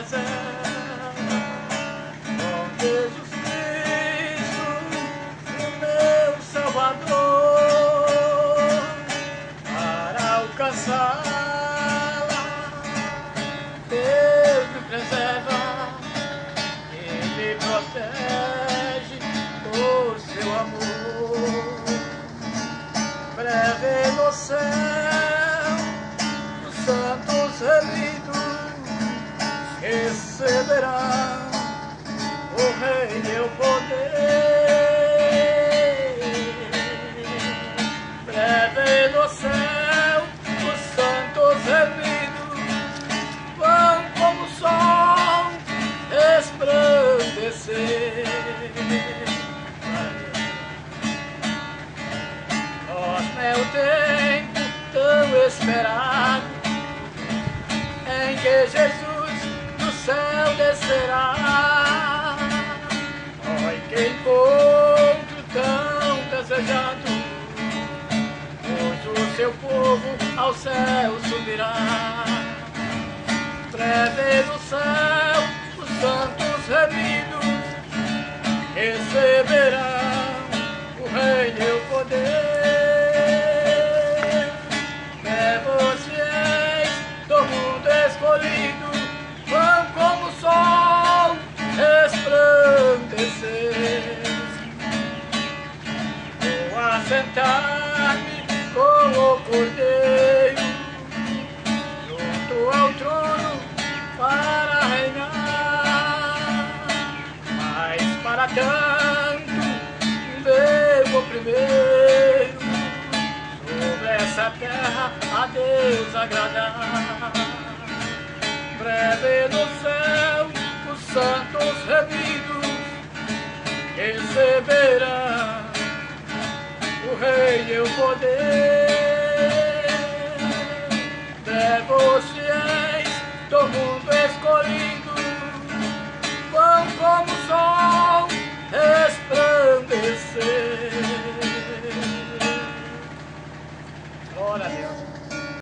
o protege por seu amor. Breve no céu, receberão o rei o poder. Breve no céu, os santos remidos vão como o sol resplandecer. Nós meu tempo tão esperado em que Jesus descerá. Ai, que encontro tão desejado, pois o seu povo ao céu subirá. Vou assentar-me com o cordeiro junto ao trono para reinar. Mas para tanto devo primeiro sobre essa terra a Deus agradar. Breve no céu os santos remidos receberão o rei e o poder.